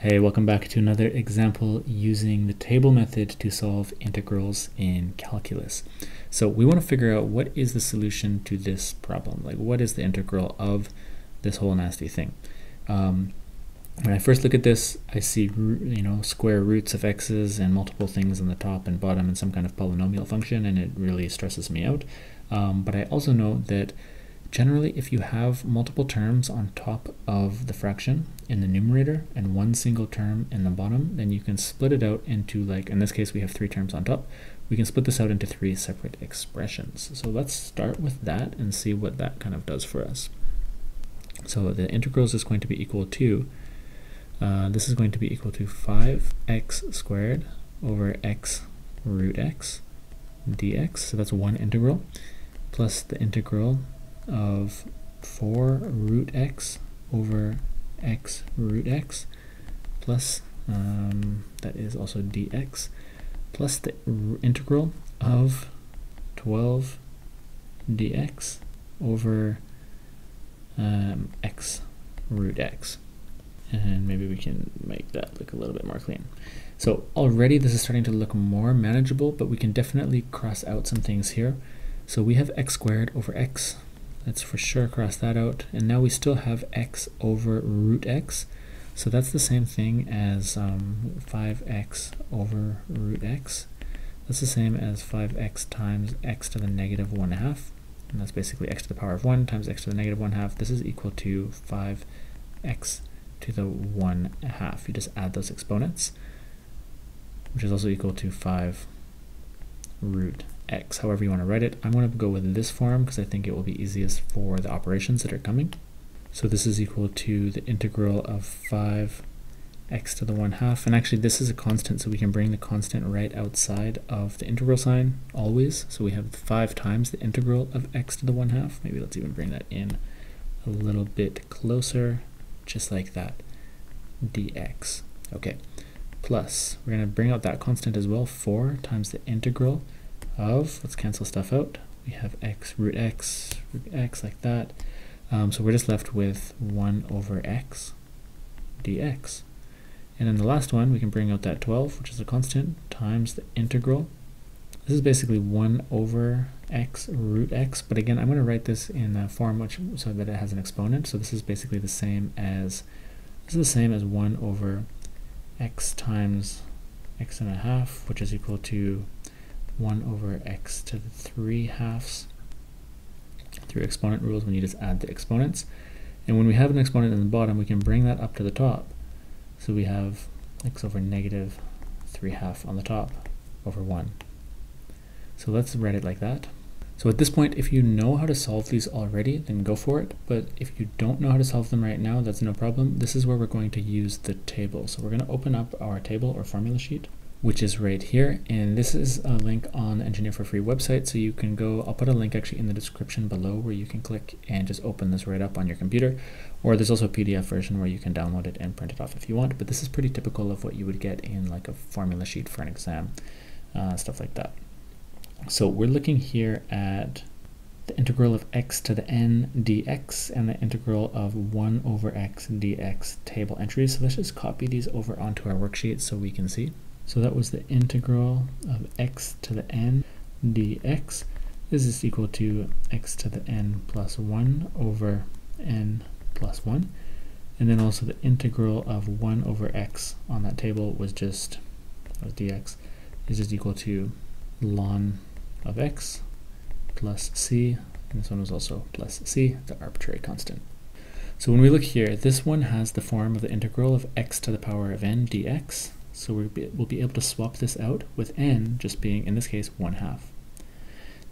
Hey, welcome back to another example using the table method to solve integrals in calculus. So we want to figure out what is the solution to this problem. Like what is the integral of this whole nasty thing? Um, when I first look at this, I see you know square roots of x's and multiple things on the top and bottom and some kind of polynomial function, and it really stresses me out. Um, but I also know that Generally, if you have multiple terms on top of the fraction in the numerator and one single term in the bottom, then you can split it out into like, in this case we have three terms on top, we can split this out into three separate expressions. So let's start with that and see what that kind of does for us. So the integrals is going to be equal to, uh, this is going to be equal to 5x squared over x root x dx, so that's one integral, plus the integral of 4 root x over x root x plus, um, that is also dx, plus the integral of 12 dx over um, x root x. And maybe we can make that look a little bit more clean. So already this is starting to look more manageable, but we can definitely cross out some things here. So we have x squared over x Let's for sure cross that out. And now we still have x over root x. So that's the same thing as um, 5x over root x. That's the same as 5x times x to the negative 1 half. And that's basically x to the power of 1 times x to the negative 1 half. This is equal to 5x to the 1 half. You just add those exponents, which is also equal to 5 root x, however you want to write it. I'm going to go with this form because I think it will be easiest for the operations that are coming. So this is equal to the integral of 5 x to the 1 half. And actually this is a constant, so we can bring the constant right outside of the integral sign always. So we have 5 times the integral of x to the 1 half. Maybe let's even bring that in a little bit closer, just like that, dx. Okay, plus, we're going to bring out that constant as well, 4 times the integral of, let's cancel stuff out, we have x root x, root x like that. Um, so we're just left with 1 over x dx. And then the last one, we can bring out that 12, which is a constant, times the integral. This is basically 1 over x root x, but again, I'm going to write this in a form which so that it has an exponent. So this is basically the same as this is the same as 1 over x times x and a half, which is equal to 1 over x to the 3 halves through exponent rules when you just add the exponents. And when we have an exponent in the bottom, we can bring that up to the top. So we have x over negative 3 half on the top over 1. So let's write it like that. So at this point, if you know how to solve these already, then go for it. But if you don't know how to solve them right now, that's no problem. This is where we're going to use the table. So we're going to open up our table or formula sheet which is right here. And this is a link on Engineer for Free website. So you can go, I'll put a link actually in the description below where you can click and just open this right up on your computer. Or there's also a PDF version where you can download it and print it off if you want. But this is pretty typical of what you would get in like a formula sheet for an exam, uh, stuff like that. So we're looking here at the integral of x to the n dx and the integral of 1 over x dx table entries. So let's just copy these over onto our worksheet so we can see. So that was the integral of x to the n dx. This is equal to x to the n plus 1 over n plus 1. And then also the integral of 1 over x on that table was just, was dx, is just equal to ln of x plus c, and this one was also plus c, the arbitrary constant. So when we look here, this one has the form of the integral of x to the power of n dx, so we'll be, able to swap this out with n just being, in this case, 1 half.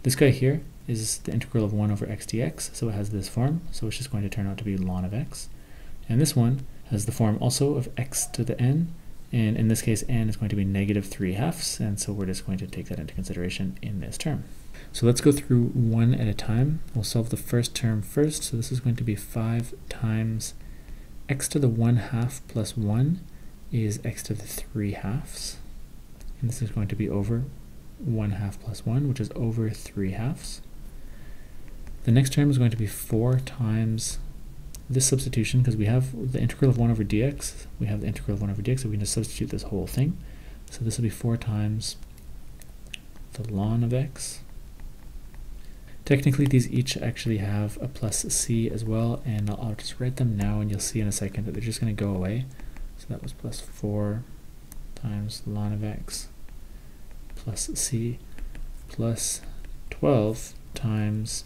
This guy here is the integral of 1 over x dx, so it has this form, so it's just going to turn out to be ln of x. And this one has the form also of x to the n, and in this case n is going to be negative 3 halves, and so we're just going to take that into consideration in this term. So let's go through one at a time. We'll solve the first term first, so this is going to be 5 times x to the 1 half plus 1 is x to the 3 halves. And this is going to be over 1 half plus 1, which is over 3 halves. The next term is going to be 4 times this substitution, because we have the integral of 1 over dx, we have the integral of 1 over dx, so we can just substitute this whole thing. So this will be 4 times the ln of x. Technically, these each actually have a plus c as well, and I'll, I'll just write them now, and you'll see in a second that they're just going to go away. So that was plus 4 times ln of x plus c plus 12 times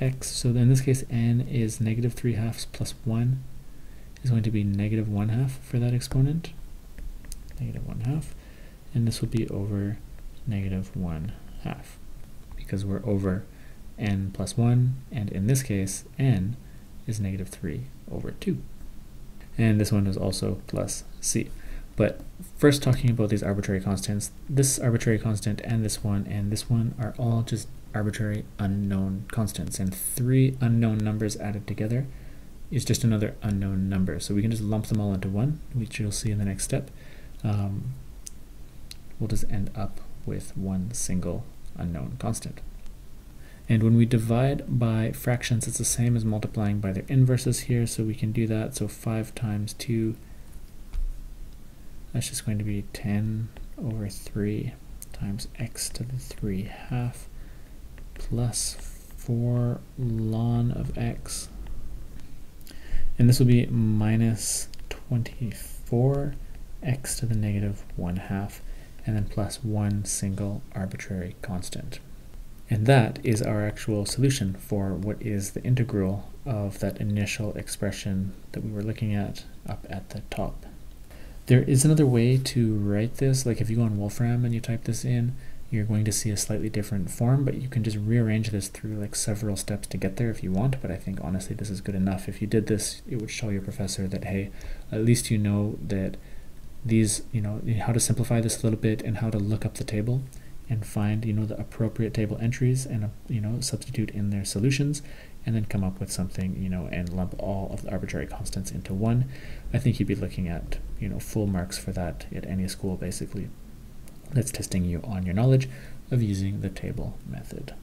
x. So in this case, n is negative 3 halves plus 1 is going to be negative 1 half for that exponent. Negative 1 half. And this will be over negative 1 half because we're over n plus 1. And in this case, n is negative 3 over 2. And this one is also plus c. But first talking about these arbitrary constants, this arbitrary constant and this one and this one are all just arbitrary unknown constants. And three unknown numbers added together is just another unknown number. So we can just lump them all into one, which you'll see in the next step. Um, we'll just end up with one single unknown constant. And when we divide by fractions, it's the same as multiplying by their inverses here, so we can do that. So 5 times 2 that's just going to be 10 over 3 times x to the 3 half plus 4 ln of x. And this will be minus 24 x to the negative 1 half and then plus one single arbitrary constant. And that is our actual solution for what is the integral of that initial expression that we were looking at up at the top. There is another way to write this, like if you go on Wolfram and you type this in, you're going to see a slightly different form, but you can just rearrange this through like several steps to get there if you want, but I think honestly this is good enough. If you did this, it would show your professor that, hey, at least you know that these, you know, how to simplify this a little bit and how to look up the table and find, you know, the appropriate table entries and, uh, you know, substitute in their solutions and then come up with something, you know, and lump all of the arbitrary constants into one. I think you'd be looking at, you know, full marks for that at any school basically that's testing you on your knowledge of using the table method.